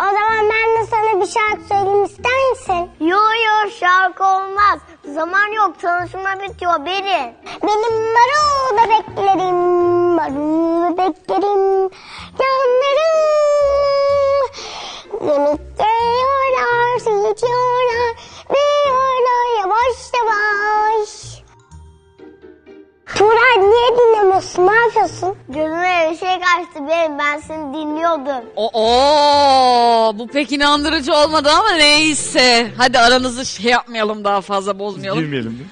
O zaman ben de sana bir şarkı söyleyeyim ister misin? Yo yo şarkı olmaz. Zaman yok tanışma bitiyor verin. Benim marul bebeklerim, marul bebeklerim, canlarım. Yemek yiyorlar, su içiyorlar, büyüyorlar yavaş yavaş. Tuğra niye dinlemiyorsun, ne yapıyorsun? Gözüme bir şey kaçtı benim ben seni dinliyordum. Oo, bu pek inandırıcı olmadı ama neyse. Hadi aranızı şey yapmayalım daha fazla bozmayalım. Girmeyelim?